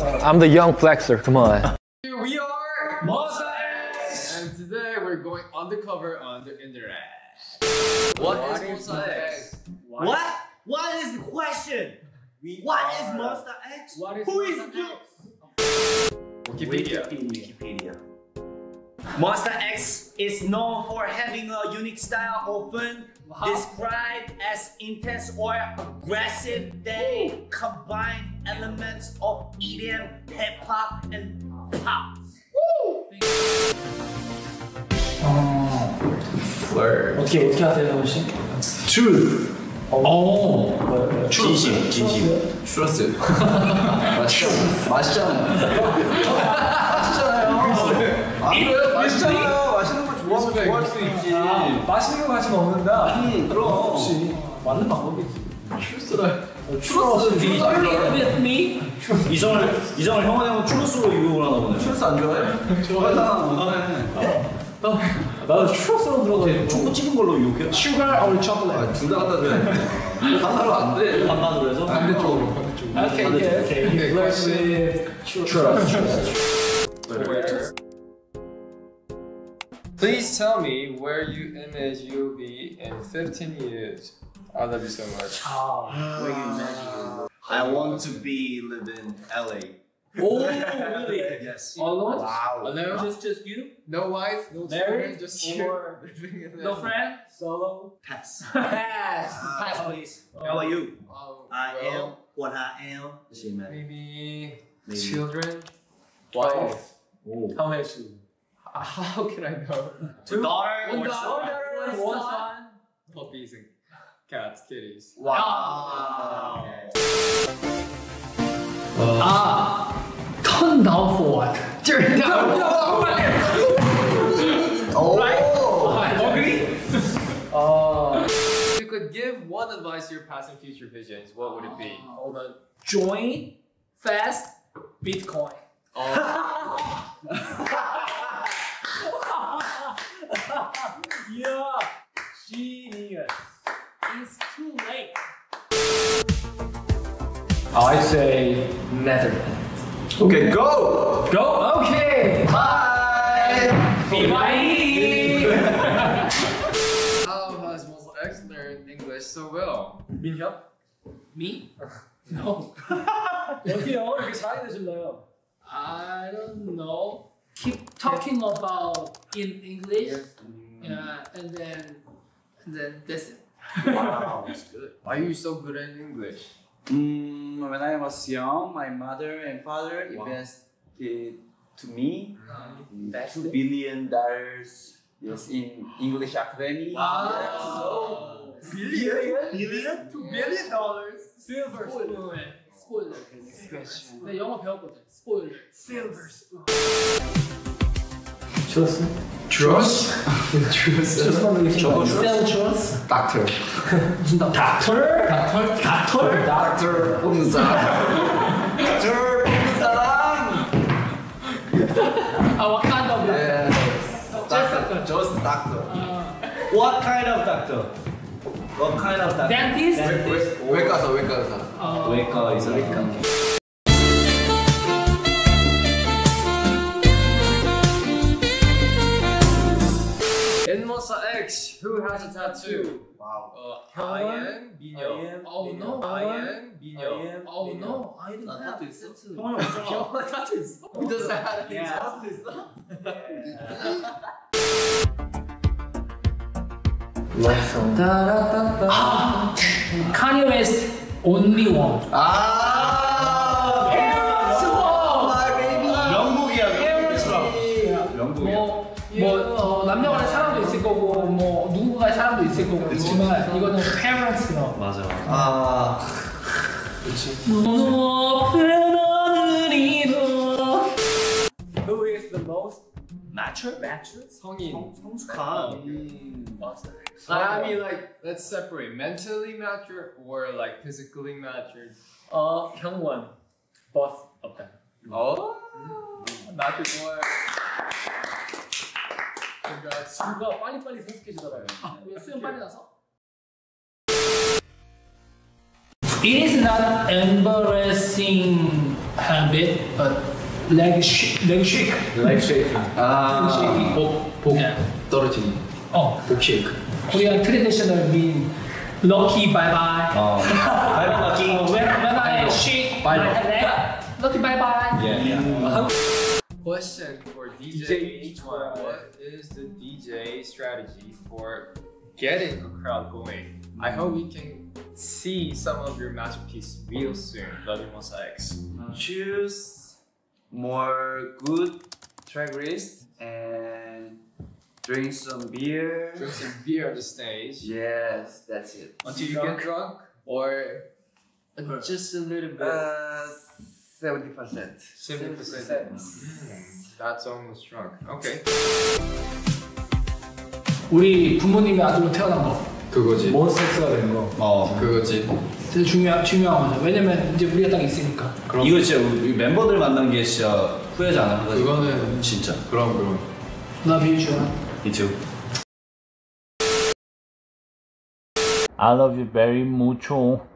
I'm the young flexer. Come on. Here we are, Monsta X! And today we're going undercover on the internet. what is Monsta X? What? What is the question? What is Monsta X? What is Who is Monster you? Wikipedia. Wikipedia. Monsta X is known for having a unique style often wow. described as intense or aggressive. They Ooh. combine elements of EDM, hip hop, and pop. Oh. Word. 어떻게 어떻게 하세요, 혹시? Truth. 오. 진심, 진심. Trust. 맛있잖아. 맛있잖아. 같이 먹는다. 음, 그럼. 혹시 맞는 방법이지. 추러스 with me. 이성을 이성을 형원 형은 추로스로 유혹을 하나 보네. 추러스 안 좋아해? 좋아하잖아. 나도 추러스로 들어가. 초코 찍은 걸로 유혹해. Sugar or chocolate? 둘다 갖다 줘야 돼. 하나로 안 돼. 반반으로 해서. 반대쪽으로, 반대쪽으로. Okay, Flirt with churros. Where? Please tell me where you image you'll be in 15 years. I love you so much. 아, Where you imagine. I want to be living in LA. 오, really? Yes. Alone? Wow. Alone? Just, just you? No wife, no Married? children, just Or you no friend? Solo? Pass. Pass. Pass, please. How about you? Um, I am what I am. She met. Maybe, Maybe. children, wife. Oh. How many children? How can I know? Two daughter One or daughter, son? one son. Puppies and cats, kitties. Wow. Ah, turn down for what? Turn down. Oh. Right? Agree? Uh, If you could give one advice to your past and future visions, what would it be? hold on. Join fast Bitcoin. Yeah, genius. It's too late. I say Netherlands. Okay, go! Go, okay! Bye! Bye! How has Monsta X learned English so well? Minjap? Me? No. 여기 영어를 잘하게 되실래요? I don't know. Keep talking about in English. Yes. Yeah, and then and then that's it. Wow. That's good. Why are you so good at English? Mm, when I was young, my mother and father Wow. invested to me That's two it. billion dollars yes in English Academy. Wow. Billion? Billion? Two billion dollars. Silver spoon. 스포일러. 네 영어 배웠거든. 스포일러. Silver spoon. 추웠어? Trust? 죄송한 게 저거 Sell trust? 닥터. 무슨 닥터? 닥터? 닥터? 닥터 뽑는 사람. 저 뽑는 사람. 아, what kind of 예. 닥터? Just doctor. What kind of doctor? What kind of doctor? Dentist? 외과사, 외과사. 어, 외과 의사. In Who has a tattoo? Wow. Uh, I am Minyo. Oh no. I am Minyo. Oh no. I didn't have this. 있어. 형은 없잖아. tattoo 있어? Who doesn't have any Yeah. tattoo 있어? Kanye West only one. 아! 사랑도 있을 거고 그렇지만 이거는 parents love. 맞아. 아. 높은 하늘이로 Who is the most mature? Mature? 성인. 성숙한. Like, I mean, like, let's separate mentally mature or like physically mature. 어, 형원 Both of them Oh, not the boy. Congrats. 누가 빨리빨리 성숙해지더라고요 왜 수영 빨리 나서? It is not embarrassing habit, but leg shake, leg shake, Leg shaking. leg shaking. 복, 복 Yeah. 떨어지기. Oh, 복 shake. Korean traditional mean lucky bye bye. 어. 발목 맞기. When, when I shake my Bye. leg, lucky bye bye. Yeah, yeah. 한- Question for DJ H1. What is the DJ strategy for getting a crowd going? I hope we can see some of your masterpiece real soon. Monsta X. Choose more good track list and drink some beer. Drink some beer on the stage Yes, that's it. until you get drunk, or Just a little bit. Uh, seventy percent. 70%. Mm, that's almost drunk. Okay. 우리 부모님이 아들로 태어난 거 그거지. 몬스터가 된 거. 어. 그거지. 되게 중요한 중요한 거죠. 왜냐면 이제 우리가 딱 있으니까. 이거 진짜 우리 멤버들 만난 게 진짜 후회지 않아. 그거는 진짜. 그럼 그럼. Love you, Joan. Me too. I love you very mucho.